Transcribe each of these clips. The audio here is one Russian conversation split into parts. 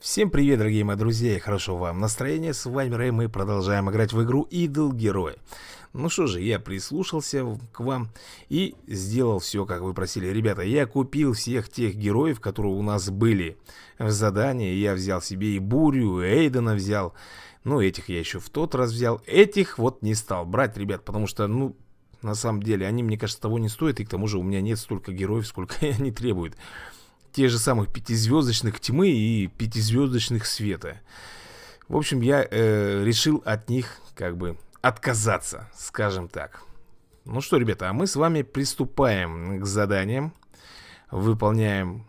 Всем привет, дорогие мои друзья, и хорошо вам настроение. С вами Рэй, мы продолжаем играть в игру Идол Герой. Ну что же, я прислушался к вам и сделал все, как вы просили. Ребята, я купил всех тех героев, которые у нас были в задании. Я взял себе и Бурю, и Эйдена взял. Ну, этих я еще в тот раз взял. Этих вот не стал брать, ребят, потому что, ну, на самом деле, они, мне кажется, того не стоят. И к тому же у меня нет столько героев, сколько они требуют тех же самых пятизвездочных тьмы и пятизвездочных света. В общем, я э, решил от них как бы отказаться, скажем так. Ну что, ребята, а мы с вами приступаем к заданиям. Выполняем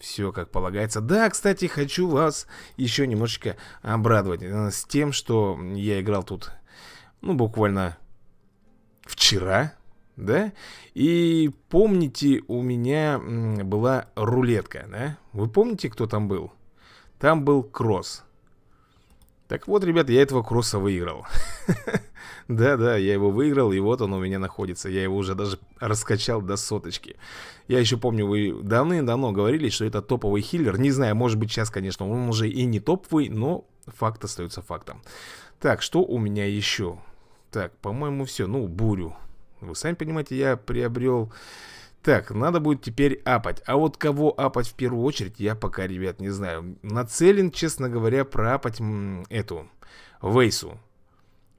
все как полагается. Да, кстати, хочу вас еще немножечко обрадовать э, с тем, что я играл тут, ну, буквально вчера, да? И помните, у меня была рулетка, да? Вы помните, кто там был? Там был кросс. Так вот, ребят, я этого кросса выиграл. Да-да, я его выиграл, и вот он у меня находится. Я его уже даже раскачал до соточки. Я еще помню, вы давным-давно говорили, что это топовый хиллер. Не знаю, может быть сейчас, конечно, он уже и не топовый, но факт остается фактом. Так, что у меня еще? Так, по-моему, все. Ну, бурю. Вы сами понимаете, я приобрел... Так, надо будет теперь апать. А вот кого апать в первую очередь, я пока, ребят, не знаю. Нацелен, честно говоря, проапать эту Вейсу.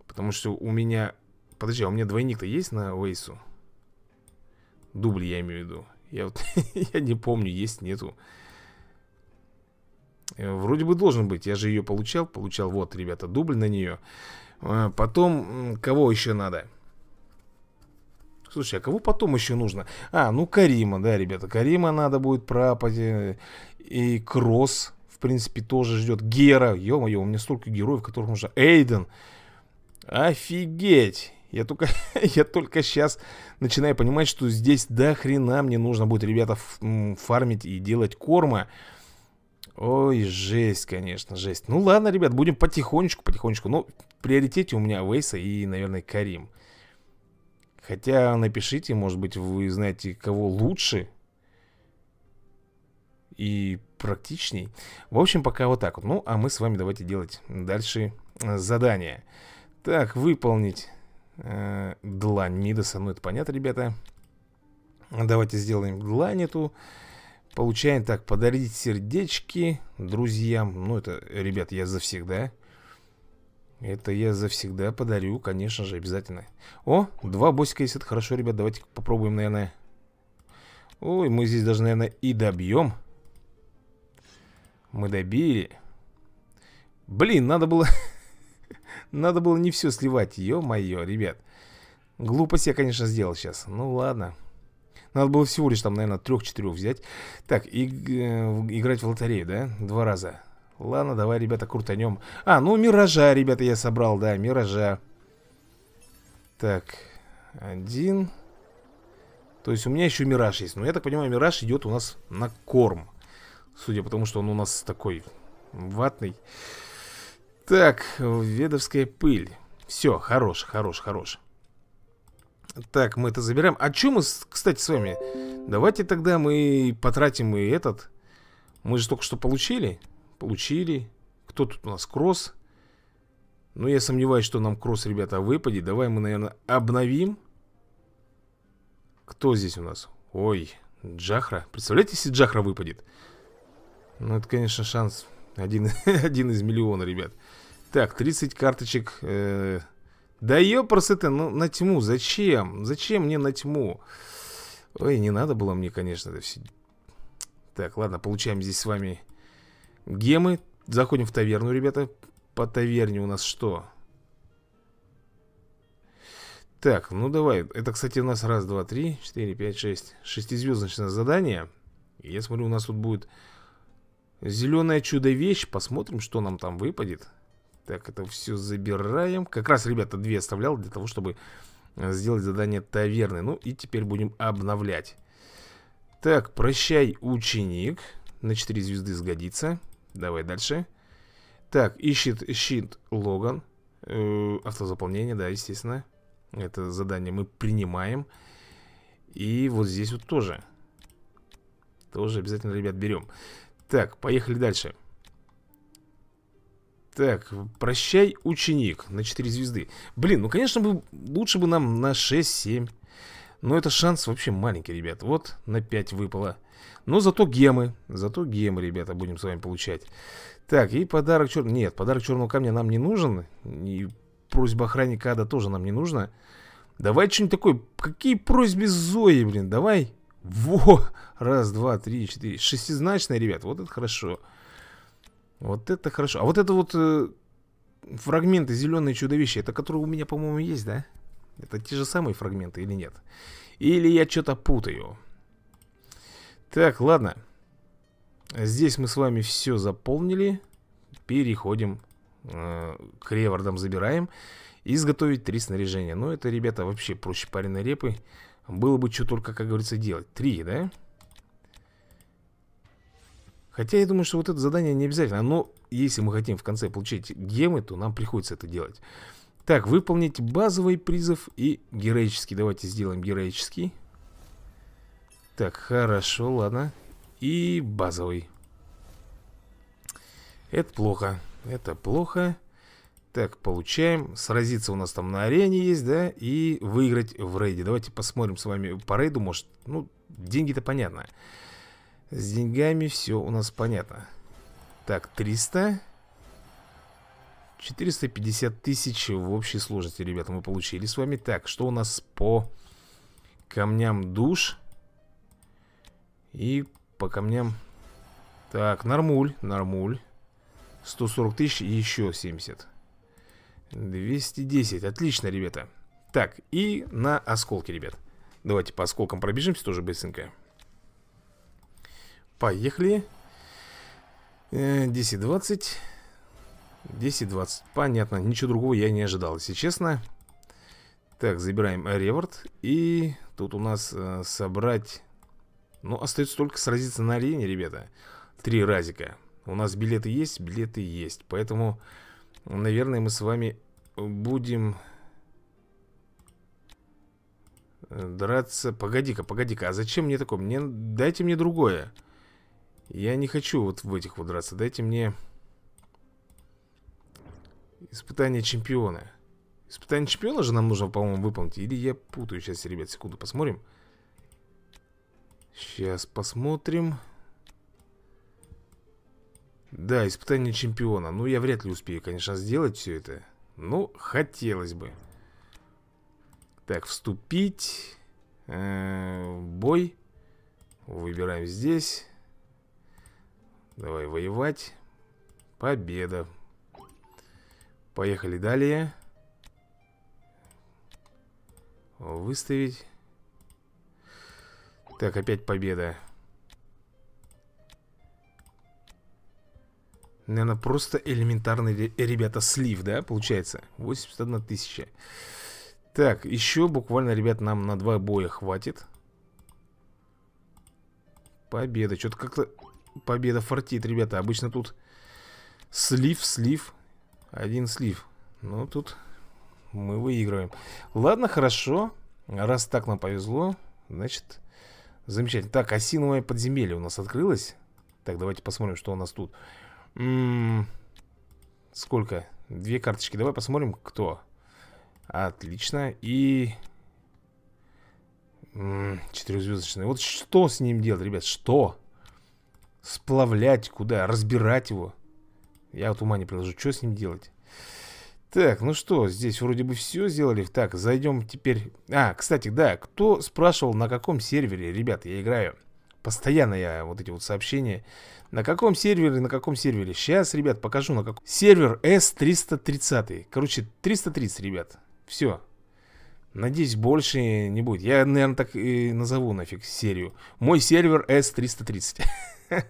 Потому что у меня... Подожди, а у меня двойник-то есть на Вейсу? Дубли я имею в виду. Я вот... я не помню, есть, нету. Э, вроде бы должен быть. Я же ее получал. Получал, вот, ребята, дубль на нее. А, потом, кого еще надо? Слушай, а кого потом еще нужно? А, ну Карима, да, ребята. Карима надо будет пропасть. Э, и Кросс, в принципе, тоже ждет. Гера. Ё-моё, у меня столько героев, которых нужно. Эйден. Офигеть. Я только, я только сейчас начинаю понимать, что здесь до хрена мне нужно будет, ребята, фармить и делать корма. Ой, жесть, конечно, жесть. Ну ладно, ребят, будем потихонечку, потихонечку. Но в приоритете у меня Вейса и, наверное, Карим. Хотя напишите, может быть, вы знаете, кого лучше и практичней. В общем, пока вот так вот. Ну, а мы с вами давайте делать дальше э, задание. Так, выполнить э, длань Мидаса. Ну, это понятно, ребята. Давайте сделаем длань эту. Получаем так, подарить сердечки друзьям. Ну, это, ребят, я завсегда. Это я завсегда подарю, конечно же, обязательно. О, два босика есть, это хорошо, ребят Давайте попробуем, наверное. Ой, мы здесь даже, наверное, и добьем. Мы добили. Блин, надо было Надо было не все сливать, ё-моё, ребят. Глупость я, конечно, сделал сейчас. Ну ладно. Надо было всего лишь там, наверное, трех-четырех взять. Так, и, э, играть в лотерею, да? Два раза Ладно, давай, ребята, крутанем. А, ну, Миража, ребята, я собрал, да, Миража Так, один. То есть у меня еще Мираж есть Но я так понимаю, Мираж идет у нас на корм Судя по тому, что он у нас такой ватный. Так, ведовская пыль. Все, хорош, хорош, хорош. Так, мы это забираем. А что мы, кстати, с вами? Давайте тогда мы потратим и этот. Мы же только что получили Получили. Кто тут у нас? Кросс. Ну, я сомневаюсь, что нам кросс, ребята, выпадет. Давай мы, наверное, обновим. Кто здесь у нас? Ой, Джахра. Представляете, если Джахра выпадет? Ну, это, конечно, шанс один, один из миллиона, ребят. Так, 30 карточек. Э, да ёпрс это, ну, на тьму. Зачем? Зачем мне на тьму? Ой, не надо было мне, конечно, это все. Так, ладно, получаем здесь с вами Гемы. Заходим в таверну, ребята. По таверне у нас что? Так, ну давай. Это, кстати, у нас раз, два, три, четыре, пять, шесть. Шестизвездочное задание. Я смотрю, у нас тут будет зеленая чудо-вещь. Посмотрим, что нам там выпадет. Так, это все забираем. Как раз, ребята, две оставлял для того, чтобы сделать задание таверны. Ну, и теперь будем обновлять. Так, прощай, ученик. На 4 звезды сгодится. Давай дальше. Так, ищет щит Логан. Э, автозаполнение, да, естественно. Это задание мы принимаем. И вот здесь вот тоже. Тоже обязательно, ребят, берем. Так, поехали дальше. Так, прощай, ученик на 4 звезды Блин, ну конечно бы лучше бы нам на 6-7 Но это шанс вообще маленький, ребят. Вот на 5 выпало. Но зато гемы, зато гемы, ребята, будем с вами получать. Так, и подарок черного Нет, подарок черного камня нам не нужен. И просьба охранника ада тоже нам не нужна. Давай что-нибудь такое. Какие просьбы Зои, блин, давай. Во, раз, два, три, четыре. Шестизначные, ребят, вот это хорошо. Вот это хорошо. А вот это вот э, фрагменты зеленые чудовища Это которые у меня, по-моему, есть, да? Это те же самые фрагменты или нет? Или я что-то путаю? Так, ладно. Здесь мы с вами все заполнили. Переходим э, К ревардам забираем. Изготовить три снаряжения. Ну, это, ребята, вообще проще пареной репы. Было бы что только, как говорится, делать. Три, да? Хотя я думаю, что вот это задание не обязательно. Но если мы хотим в конце получить гемы То нам приходится это делать Так, выполнить базовый призыв и героический Давайте сделаем героический Так, хорошо, ладно И базовый Это плохо Это плохо так, получаем. Сразиться у нас там на арене есть, да? И выиграть в рейде. Давайте посмотрим с вами по рейду, может... Ну, деньги-то понятно. С деньгами все у нас понятно. Так, 300. 450 тысяч в общей сложности, ребята, мы получили с вами. Так, что у нас по камням душ? И по камням... Так, нормуль, нормуль. 140 тысяч и еще 70. 210, отлично, ребята Так, и на осколки, ребят Давайте по осколкам пробежимся тоже быстренько Поехали 10-20 э, 10-20, понятно Ничего другого я не ожидал, если честно. Так, забираем реворд И тут у нас э, собрать Ну, остается только сразиться на арене, ребята. Три разика. У нас билеты есть, билеты есть. Поэтому Наверное, мы с вами будем драться. Погоди-ка, погоди-ка, а зачем мне такое? Мне... Дайте мне другое. Я не хочу вот в этих вот драться. Дайте мне Испытание чемпиона. Испытание чемпиона же нам нужно, по-моему, выполнить. Или я путаю сейчас, ребят, секунду, посмотрим. Сейчас посмотрим. Да, испытание чемпиона. Ну, я вряд ли успею, конечно, сделать все это. Ну, хотелось бы. Так, вступить. Э Бой. Выбираем здесь. Давай воевать. Победа Поехали далее Выставить Так, опять победа Наверное, просто элементарный, ребята, слив, да, получается? 81 тысяча. Так, еще буквально, ребят, нам на два боя хватит. Победа. Что-то как-то победа фартит, ребята. Обычно тут слив, слив. Один слив. Но тут мы выигрываем. Ладно, хорошо. Раз так нам повезло, значит, замечательно. Так, осиновое подземелье у нас открылось. Так, давайте посмотрим, что у нас тут. М -м Сколько? Две карточки. Давай посмотрим, кто. Отлично. И... Четырехзвездочный. Вот что с ним делать, ребят? Что? Сплавлять куда? Разбирать его? Я вот ума не приложу. Что с ним делать? Так, ну что, здесь вроде бы все сделали. Так, зайдем теперь... А, кстати, да, кто спрашивал, на каком сервере, ребята, я играю? Постоянно я вот эти вот сообщения на каком сервере, на каком сервере? Сейчас, ребят, покажу на каком. Сервер S330. Короче, 330, ребят. Все. Надеюсь, больше не будет. Я, наверное, так и назову нафиг серию. Мой сервер S330.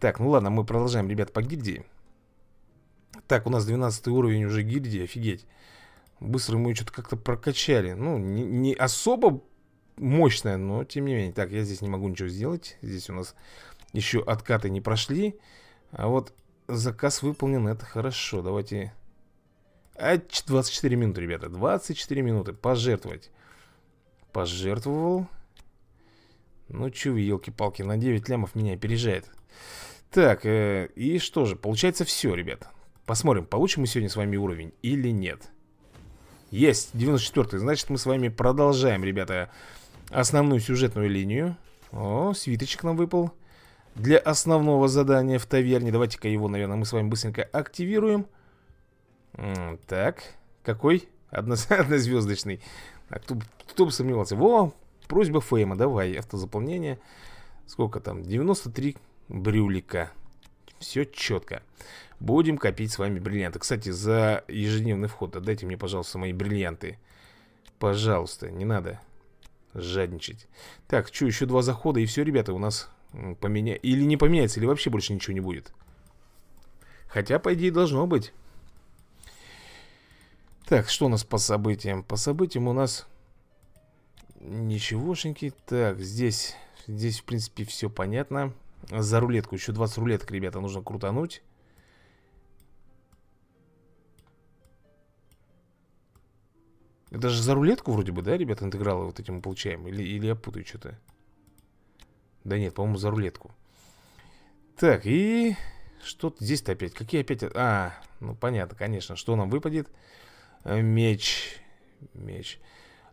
Так, ну ладно, мы продолжаем, ребят, по гильдии. Так, у нас 12 уровень уже гильдии, офигеть. Быстро мы что-то как-то прокачали. Ну, не, не особо мощная, но тем не менее. Так, я здесь не могу ничего сделать. Здесь у нас еще откаты не прошли. А вот заказ выполнен, это хорошо. Давайте... А, 24 минуты, ребята. 24 минуты. Пожертвовать. Пожертвовал. Ну, чё елки-палки, на 9 лямов меня опережает. Так, э, и что же, получается все, ребят. Посмотрим, получим мы сегодня с вами уровень или нет. Есть, 94-й Значит, мы с вами продолжаем, ребята Основную сюжетную линию. О, свиточек нам выпал Для основного задания в таверне. Давайте-ка его, наверное, мы с вами быстренько активируем. Так, какой? Одно... Однозвездочный а кто, кто бы сомневался. Во, просьба Фейма, давай, автозаполнение. Сколько там? 93 брюлика. Все четко Будем копить с вами бриллианты. Кстати, за ежедневный вход Отдайте мне, пожалуйста, мои бриллианты. Пожалуйста, не надо жадничать. Так, что, еще два захода И все, ребята, у нас поменя... Или не поменяется, или вообще больше ничего не будет. Хотя, по идее, должно быть. Так, что у нас по событиям? По событиям у нас Ничегошеньки. Так, здесь Здесь, в принципе, все понятно За рулетку, еще 20 рулеток, ребята, нужно крутануть же за рулетку вроде бы, да, ребята, интегралы вот этим мы получаем? Или, или я путаю что-то? Да нет, по-моему, за рулетку Так, и... Что здесь-то опять? Какие опять... А, ну понятно, конечно Что нам выпадет? Э, меч Меч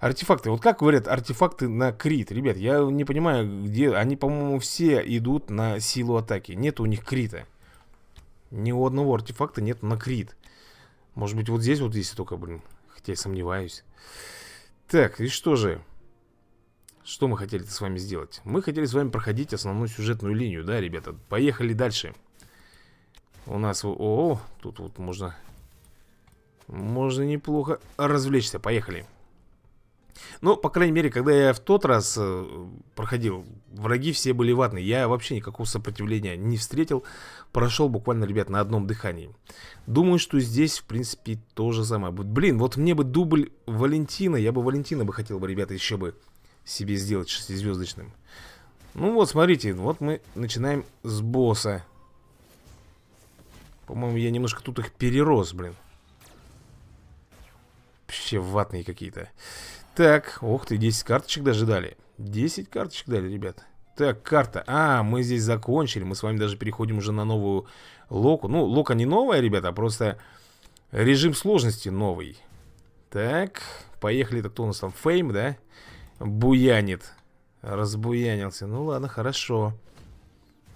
Артефакты, вот как говорят артефакты на крит. Ребят, я не понимаю, где Они, по-моему, все идут на силу атаки. Нет у них крита. Ни у одного артефакта нет на крит. Может быть, вот здесь вот если только, блин Хотя я сомневаюсь. Так, и что же? Что мы хотели с вами сделать? Мы хотели с вами проходить основную сюжетную линию, да, ребята? Поехали дальше. У нас, о, тут вот можно Можно неплохо развлечься, поехали ну, по крайней мере, когда я в тот раз э, проходил, враги все были ватные. Я вообще никакого сопротивления не встретил. Прошел буквально, ребят, на одном дыхании. Думаю, что здесь, в принципе, то же самое. Блин, вот мне бы дубль Валентина. Я бы Валентина бы хотел бы, ребята, еще бы себе сделать шестизвездочным. Ну вот, смотрите, вот мы начинаем с босса. По-моему, я немножко тут их перерос, блин. Вообще ватные какие-то. Так, ох ты, 10 карточек даже дали. 10 карточек дали, ребят. Так, карта, а, мы здесь закончили Мы с вами даже переходим уже на новую локу. Ну, лока не новая, ребята, а просто режим сложности новый. Так, поехали, это кто у нас там, Фейм, да? Буянит. Разбуянился, ну ладно, хорошо.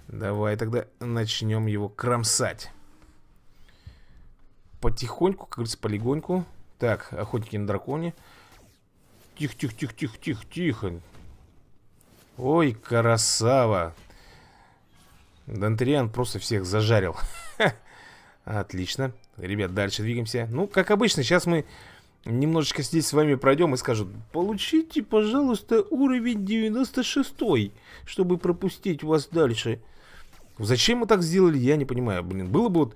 Давай тогда начнем его кромсать. Потихоньку, как говорится, полегоньку Так, охотники на драконе Тихо, тихо, тихо, тихо, тихо, тихо. Ой, красава. Дантриан просто всех зажарил. Отлично. Ребят, дальше двигаемся. Ну, как обычно, сейчас мы немножечко здесь с вами пройдем и скажут, получите, пожалуйста, уровень 96, чтобы пропустить вас дальше. Зачем мы так сделали, я не понимаю. Блин, было бы вот,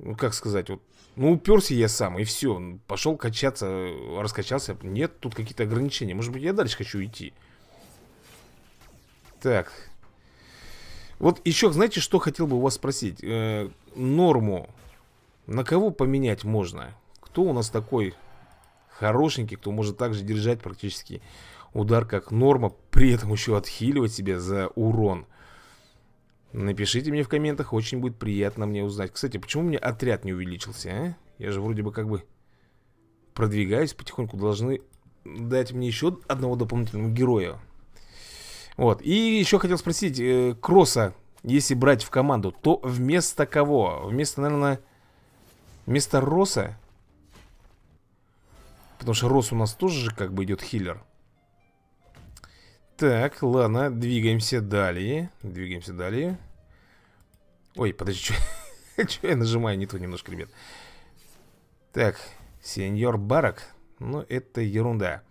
ну, как сказать, вот ну, уперся я сам, и все. Пошел качаться, раскачался. Нет, тут какие-то ограничения. Может быть, я дальше хочу идти. Так. Вот еще, знаете, что хотел бы у вас спросить? Э, норму на кого поменять можно? Кто у нас такой хорошенький, кто может также держать практически удар, как норма, при этом еще отхиливать себя за урон? Напишите мне в комментах, очень будет приятно мне узнать. Кстати, почему у меня отряд не увеличился, а? Я же вроде бы как бы продвигаюсь потихоньку Должны дать мне еще одного дополнительного героя. Вот, и еще хотел спросить э, Кросса, если брать в команду То вместо кого? Вместо, наверное, вместо Роса Потому что Рос у нас тоже же как бы идет хиллер. Так, ладно, двигаемся далее Двигаемся далее Ой, подожди, что я нажимаю не то немножко, ребят Так, сеньор Барак Ну, это ерунда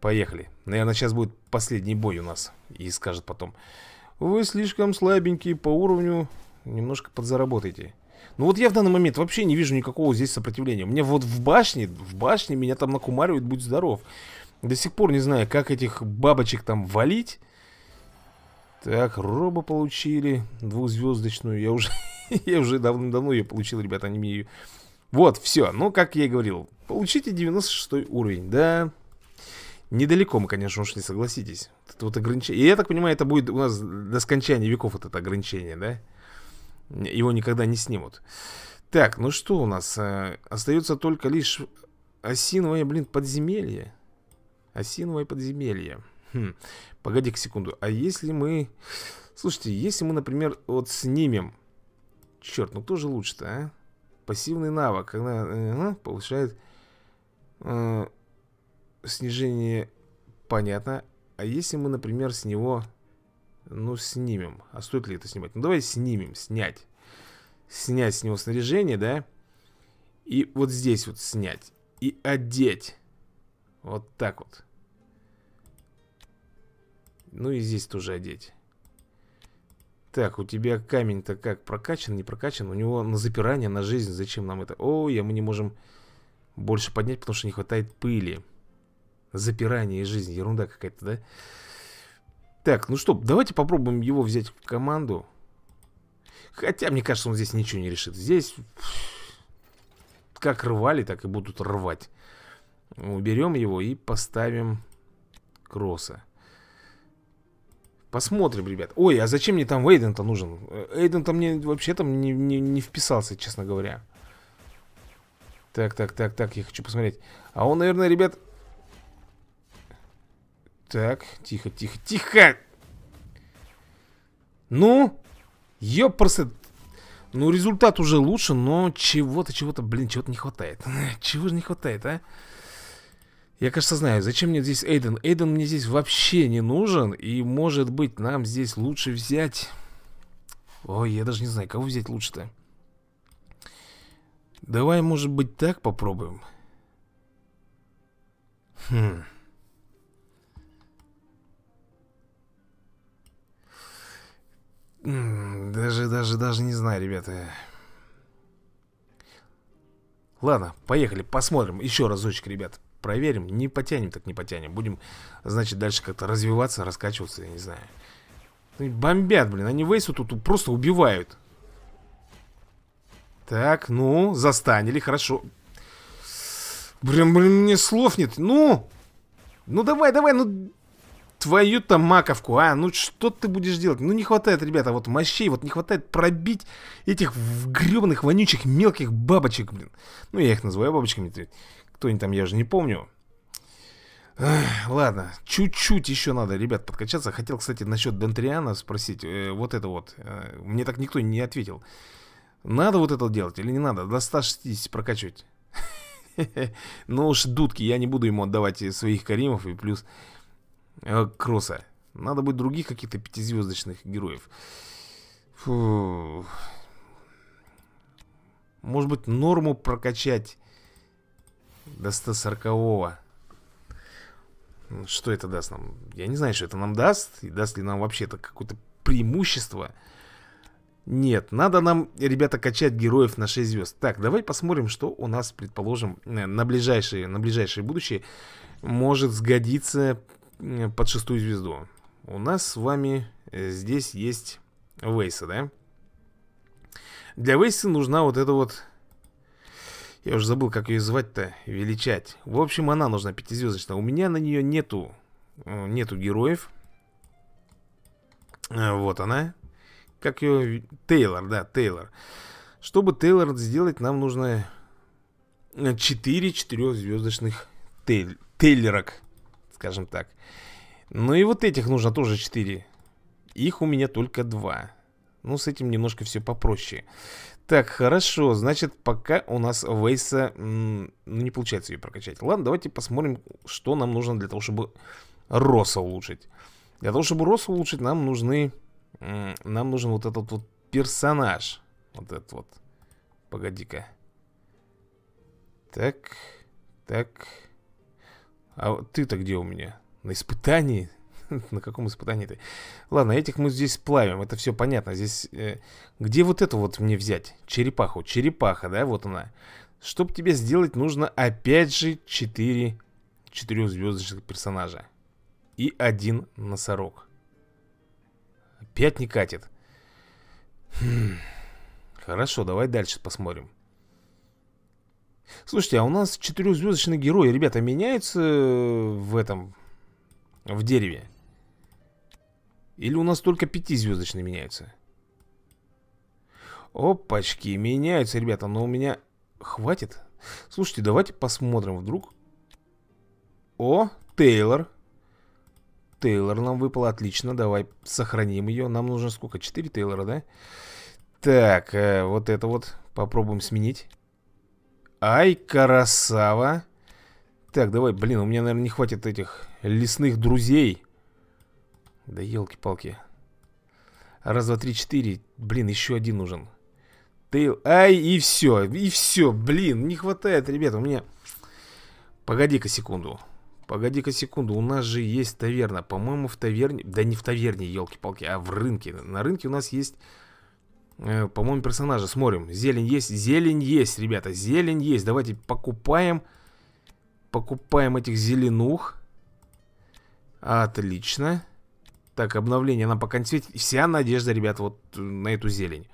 Поехали Наверное, сейчас будет последний бой у нас И скажет потом Вы слишком слабенькие по уровню Немножко подзаработайте ну вот я в данный момент вообще не вижу никакого здесь сопротивления. Мне вот в башне, в башне меня там накумаривают, будь здоров. До сих пор не знаю, как этих бабочек там валить. Так, роба получили. Двухзвездочную. Я уже, я уже давно-давно ее получил, ребята. Они мне ее... Вот, все. Ну, как я и говорил. Получите 96 уровень. Да, Недалеко мы, конечно, ушли, согласитесь. Это вот ограничение. И я так понимаю, это будет у нас до скончания веков вот это ограничение, да? Его никогда не снимут. Так, ну что у нас? Э, остается только лишь осиновое, блин, подземелье. Осиновое подземелье. Хм, погоди-ка секунду. А если мы... Слушайте, если мы, например, вот снимем... Черт, ну кто же лучше-то, а? Пассивный навык, когда э, повышает э, снижение, понятно. А если мы, например, с него, ну, снимем, а стоит ли это снимать? Ну, давай снимем, снять. Снять с него снаряжение, да? И вот здесь вот снять. И одеть. Вот так вот. Ну и здесь тоже одеть. Так, у тебя камень-то как, прокачан, не прокачан? У него на запирание, на жизнь, зачем нам это? Ой, а мы не можем больше поднять, потому что не хватает пыли. Запирание и жизнь, ерунда какая-то, да? Так, ну что, давайте попробуем его взять в команду. Хотя, мне кажется, он здесь ничего не решит. Здесь как рвали, так и будут рвать. Уберем его и поставим кросса. Посмотрим, ребят. Ой, а зачем мне там Эйден-то нужен? Эйден-то мне вообще там не, не, не вписался, честно говоря. Так, так, так, так, я хочу посмотреть. А он, наверное, ребят... Так, тихо, тихо, тихо! Ну? Ёпрсы... Ну, результат уже лучше, но чего-то, чего-то, блин, чего-то не хватает. Чего же не хватает, а? Я, кажется, знаю, зачем мне здесь Эйден. Эйден мне здесь вообще не нужен. И, может быть, нам здесь лучше взять... Ой, я даже не знаю, кого взять лучше-то. Давай, может быть, так попробуем. Хм. Даже, даже, даже не знаю, ребята. Ладно, поехали, посмотрим еще разочек, ребят проверим. Не потянем, так не потянем. Будем, значит, дальше как-то развиваться, раскачиваться, я не знаю. Бомбят, блин. Они Вейсу тут просто убивают. Так, ну, застанили, хорошо. Блин, блин, мне слов нет. Ну! Ну давай, давай, ну... Твою-то маковку, а? Ну что ты будешь делать? Ну не хватает, ребята, вот мощей, вот не хватает пробить этих гребаных, вонючих, мелких бабочек, блин. Ну я их называю бабочками. Кто они там, я уже не помню. Эх, ладно, чуть-чуть еще надо, ребят, подкачаться. Хотел, кстати, насчет Дентриана спросить. Э, вот это вот. Э, мне так никто не ответил. Надо вот это делать или не надо? До 160 прокачивать. Ну уж дудки, я не буду ему отдавать своих Каримов и плюс э, Кросса. Надо будет других каких-то пятизвездочных героев. Фу. Может быть, норму прокачать до 140-го. Что это даст нам? Я не знаю, что это нам даст. И даст ли нам вообще это какое-то преимущество. Нет, надо нам, ребята, качать героев на 6 звезд. Так, давай посмотрим, что у нас, предположим, э, на ближайшее, на ближайшее будущее может сгодиться э, под шестую звезду. У нас с вами э, здесь есть Вейса, да? Для Вейса нужна вот эта вот я уже забыл, как ее звать-то, величать. В общем, она нужна пятизвездочная. У меня на нее нету, э, нету героев. Э, вот она. Как ее... Тейлор, да, Тейлор. Чтобы Тейлор сделать, нам нужно 4 четырехзвездочных тейль... Тейлерок, скажем так. Ну и вот этих нужно тоже 4. Их у меня только 2. Ну, с этим немножко все попроще. Так, хорошо, значит, пока у нас Вейса ну, не получается ее прокачать. Ладно, давайте посмотрим, что нам нужно для того, чтобы Роса улучшить. Для того, чтобы Роса улучшить, нам нужны... Нам нужен вот этот вот персонаж. Вот этот вот. Погоди-ка. Так, так. А ты-то где у меня? На испытании? На каком испытании-то? Ладно, этих мы здесь плавим, это все понятно. Здесь... Э, где вот эту вот мне взять? Черепаху. Черепаха, да, вот она. Чтобы тебе сделать, нужно опять же 4 четырехзвездочных персонажа. И один носорог. Опять не катит. Хм. Хорошо, давай дальше посмотрим. Слушайте, а у нас четырехзвездочные герои, ребята, меняются в этом, в дереве? Или у нас только пятизвездочные меняются? Опачки, меняются, ребята, но у меня... Хватит? Слушайте, давайте посмотрим вдруг. О, Тейлор. Тейлор нам выпало, отлично, давай сохраним ее. Нам нужно сколько? Четыре Тейлора, да? Так, э, вот это вот попробуем сменить. Ай, красава. Так, давай, блин, у меня, наверное, не хватит этих лесных друзей. Да елки-палки. Раз, два, три, четыре. Блин, еще один нужен. Тейл. Ай, и все. И все. Блин, не хватает, ребята. У меня... Погоди-ка секунду. Погоди-ка секунду. У нас же есть таверна. По-моему, в таверне... Да не в таверне, елки-палки, а в рынке. На рынке у нас есть... Э, По-моему, персонажи. Смотрим. Зелень есть. Зелень есть, ребята. Зелень есть. Давайте покупаем. Покупаем этих зеленух. Отлично. Так, обновление нам пока не светит. Вся надежда, ребят, вот на эту зелень.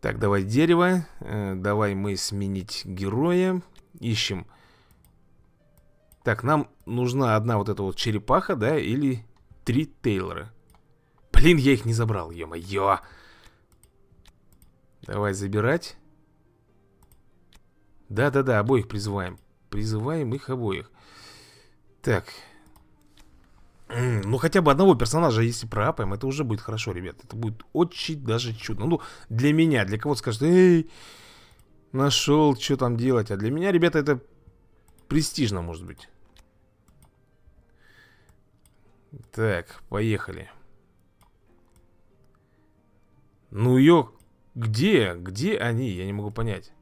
Так, давай дерево. Э, давай мы сменить героя. Ищем. Так, нам нужна одна вот эта вот черепаха, да, или три Тейлора. Блин, я их не забрал, ё-моё. Давай забирать. Да-да-да, обоих призываем. Призываем их обоих. Так. Ну, хотя бы одного персонажа, если проапаем, это уже будет хорошо, ребят. Это будет очень даже чудно. Ну, для меня, для кого-то скажет, эй, нашел, что там делать. А для меня, ребята, это престижно, может быть. Так, поехали. Ну, ее где? Где они? Я не могу понять.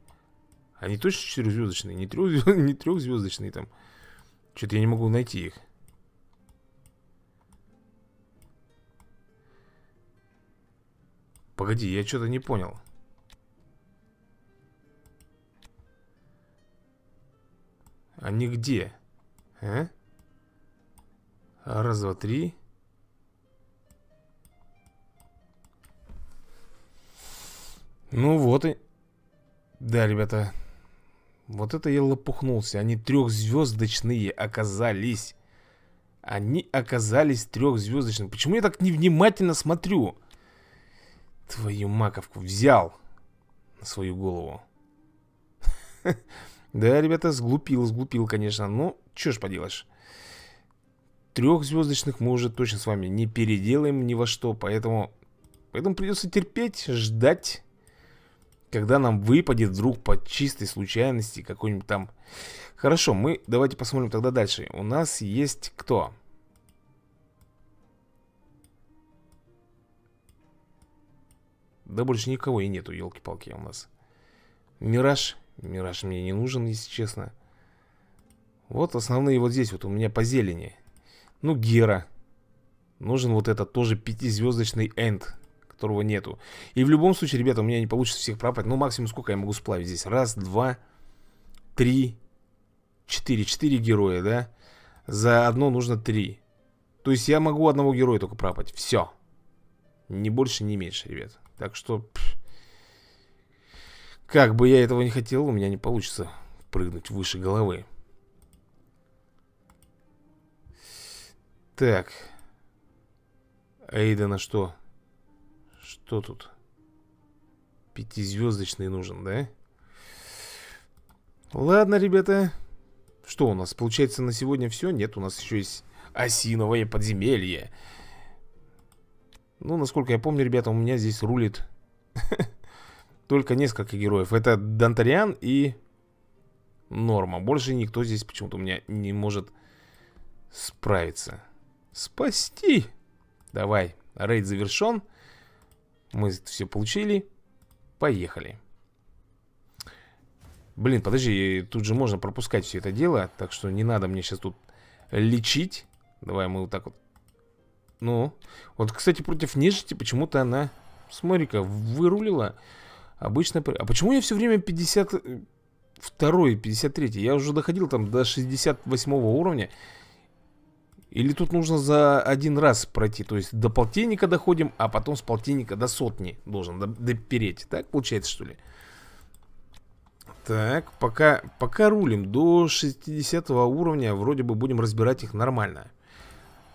Они точно четырехзвездочные? Не трехзвездочные там. Что-то я не могу найти их. Погоди, я что-то не понял. Они где? А? Раз, два, три. Ну вот и... Да, ребята. Вот это я лопухнулся. Они трехзвездочные оказались. Они оказались трехзвездочными. Почему я так невнимательно смотрю? Твою маковку взял на свою голову. Да, ребята, сглупил, сглупил, конечно. Ну, что ж поделаешь. Трехзвездочных мы уже точно с вами не переделаем ни во что, поэтому... Поэтому придется терпеть, ждать, когда нам выпадет вдруг по чистой случайности какой-нибудь там... Хорошо, мы давайте посмотрим тогда дальше. У нас есть кто? Да больше никого и нету, елки-палки у нас. Мираж. Мираж мне не нужен, если честно. Вот основные вот здесь вот у меня по зелени. Ну, Гера. Нужен вот этот тоже пятизвездочный энд, которого нету. И в любом случае, ребята, у меня не получится всех пропать. Ну, максимум сколько я могу сплавить здесь? Раз, два, три, четыре. Четыре героя, да? За одно нужно три. То есть я могу одного героя только пропать. Все. Ни больше, ни меньше, ребят. Так что... Как бы я этого не хотел, у меня не получится прыгнуть выше головы. Так. Эйдена что? Что тут? Пятизвездочный нужен, да? Ладно, ребята. Что у нас? Получается на сегодня все? Нет, у нас еще есть осиновое подземелье. Ну, насколько я помню, ребята, у меня здесь рулит только несколько героев. Это Дантариан и Норма. Больше никто здесь почему-то у меня не может справиться. Спасти! Давай, рейд завершен. Мы все получили. Поехали. Блин, подожди, тут же можно пропускать все это дело. Так что не надо мне сейчас тут лечить. Давай мы вот так вот ну, вот, кстати, против нежити почему-то она, смотри-ка, вырулила. Обычно... А почему я все время 52 53 Я уже доходил там до 68 уровня. Или тут нужно за один раз пройти То есть до полтинника доходим А потом с полтинника до сотни Должен допереть Так получается что ли? Так, пока, пока рулим До 60 уровня Вроде бы будем разбирать их нормально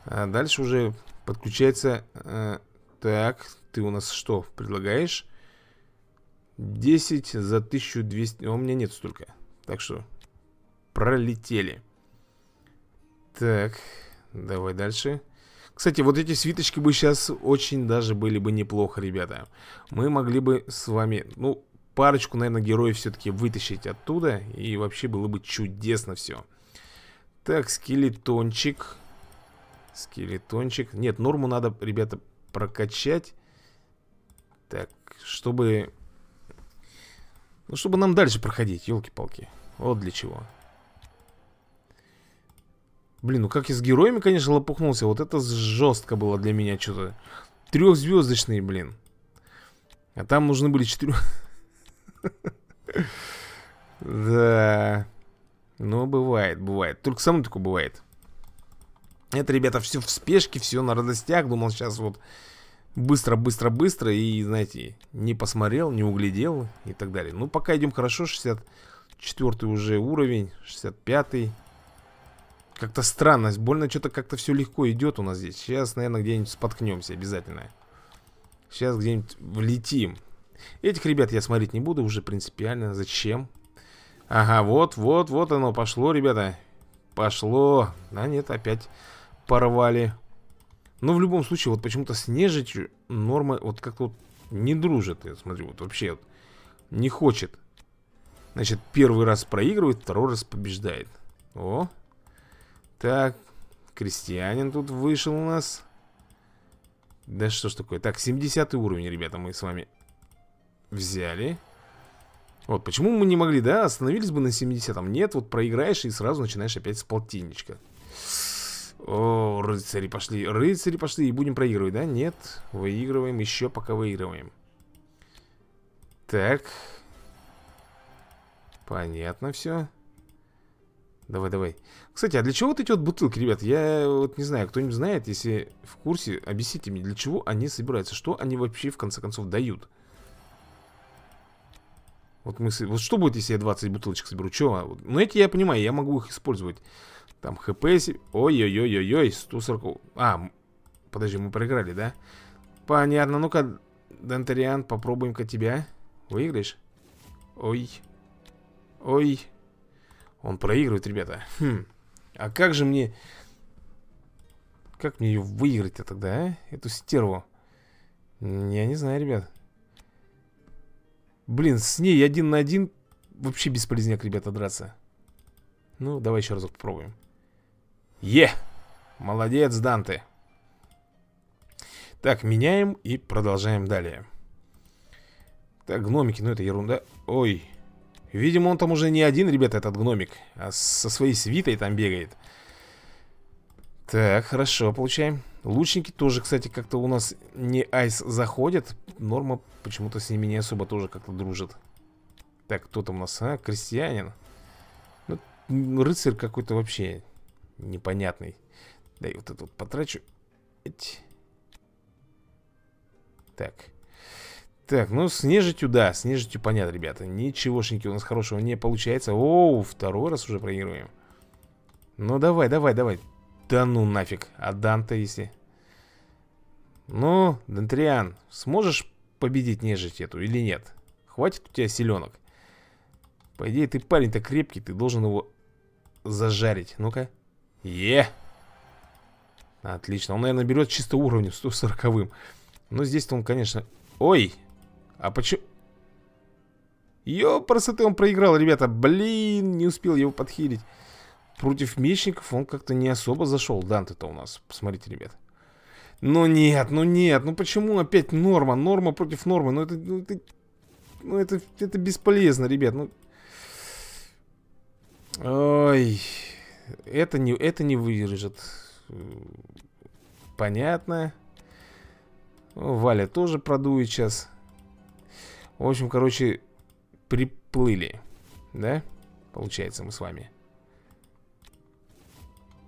а дальше уже подключается... Э, так, ты у нас что предлагаешь? 10 за 1200 У меня нет столько. Так что пролетели. Так, давай дальше. Кстати, вот эти свиточки бы сейчас очень даже были бы неплохо, ребята. Мы могли бы с вами, ну, парочку, наверное, героев все-таки вытащить оттуда И вообще было бы чудесно все Так, скелетончик Скелетончик Нет, норму надо, ребята, прокачать Так, чтобы ну, чтобы нам дальше проходить, елки-палки. Вот для чего. Блин, ну как и с героями, конечно, лопухнулся. Вот это жестко было для меня что-то. Трехзвездочный, блин. А там нужны были четырех... Да. Ну, бывает, бывает. Только со мной такое бывает. Это, ребята, все в спешке, все на радостях. Думал, сейчас вот быстро-быстро-быстро и, знаете, не посмотрел, не углядел и так далее. Ну, пока идем хорошо, 64 уже уровень, 65 Как-то странность, больно что-то как-то все легко идет у нас здесь. Сейчас, наверное, где-нибудь споткнемся обязательно. Сейчас где-нибудь влетим. Этих ребят я смотреть не буду уже принципиально. Зачем? Ага, вот, вот, вот оно пошло, ребята. Пошло. А нет, опять порвали. Но в любом случае, вот почему-то с нежитью норма вот как-то вот не дружит. Я смотрю, вот вообще вот не хочет. Значит, первый раз проигрывает, второй раз побеждает. О. Так, крестьянин тут вышел у нас. Да что ж такое? Так, 70 уровень, ребята, мы с вами взяли. Вот, почему мы не могли, да? Остановились бы на 70-м. Нет, вот проиграешь и сразу начинаешь опять с полтинничка. О, рыцари пошли. Рыцари пошли. И будем проигрывать, да? Нет. Выигрываем. Еще пока выигрываем. Так. Понятно все. Давай, давай. Кстати, а для чего вот эти вот бутылки, ребят? Я вот не знаю, кто-нибудь знает, если в курсе, объясните мне, для чего они собираются? Что они вообще в конце концов дают? Вот мы... Вот что будет, если я 20 бутылочек соберу? Че? Ну, эти я понимаю, я могу их использовать. Там хп... Ой-ой-ой-ой-ой, 140... А, подожди, мы проиграли, да? Понятно, ну-ка, Дентариан, попробуем-ка тебя. Выиграешь? Ой. Ой. Он проигрывает, ребята. Хм. А как же мне... Как мне ее выиграть-то тогда, а? Эту стерву. Я не знаю, ребят. Блин, с ней один на один вообще бесполезняк, ребята, драться. Ну, давай еще разок попробуем. Е! Молодец, Данте. Так, меняем и продолжаем далее. Так, гномики, ну это ерунда. Ой. Видимо, он там уже не один, ребята, этот гномик, а со своей свитой там бегает. Так, хорошо, получаем. Лучники тоже, кстати, как-то у нас не айс заходят. Норма почему-то с ними не особо тоже как-то дружит. Так, кто там у нас, а? Крестьянин. Ну, рыцарь какой-то вообще непонятный. Да и вот это вот потрачу. Так. Так, ну с нежитью, да, с нежитью понятно, ребята. Ничегошеньки у нас хорошего не получается. Оу, второй раз уже проигрываем. Ну давай, давай, давай. Да ну нафиг. А Данта, если... Ну, Дантриан, сможешь победить нежить эту или нет? Хватит у тебя силенок? По идее, ты парень-то крепкий, ты должен его зажарить. Ну-ка. Е! Отлично. Он, наверное, берет чисто уровнем 140-м. Но здесь-то он, конечно... Ой! А почему... Ёпрсоты, он проиграл, ребята. Блин, не успел его подхилить. Против мечников он как-то не особо зашел. Данте-то у нас. Посмотрите, ребят. Ну нет, ну нет. Ну почему опять норма? Норма против нормы. Ну это... Ну это, ну, это, это бесполезно, ребят. Ну... Ой это не, это не выдержит. Понятно. Валя тоже продует сейчас. В общем, короче, приплыли. Да? Получается, мы с вами.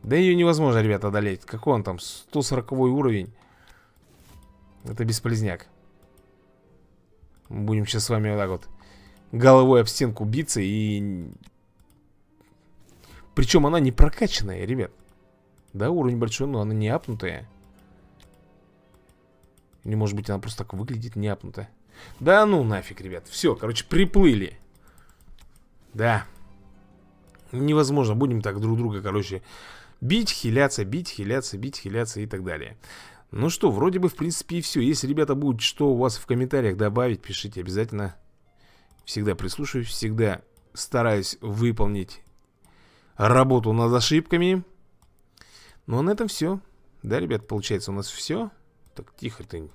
Да ее невозможно, ребята, одолеть. Какой он там? 140 уровень. Это бесполезняк. Будем сейчас с вами вот так вот головой об стенку биться и причем она не прокачанная, ребят. Да, уровень большой, но она не апнутая. Или может быть она просто так выглядит не апнутая. Да ну нафиг, ребят. Все, короче, приплыли. Да. Невозможно. Будем так друг друга, короче, бить, хиляться, бить, хиляться, бить, хиляться и так далее. Ну что, вроде бы, в принципе, и все. Если, ребята, будет что у вас в комментариях добавить, пишите обязательно. Всегда прислушиваюсь, всегда стараюсь выполнить работу над ошибками. Ну, а на этом все. Да, ребят, получается у нас все. Так, тихо ты.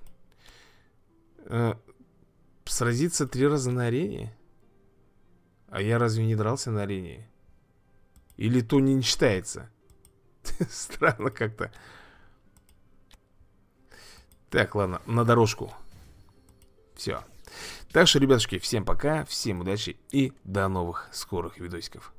Э, сразиться три раза на арене? А я разве не дрался на арене? Или то не считается? Странно как-то. Так, ладно, на дорожку. Все. Так что, ребятушки, всем пока, всем удачи и до новых скорых видосиков.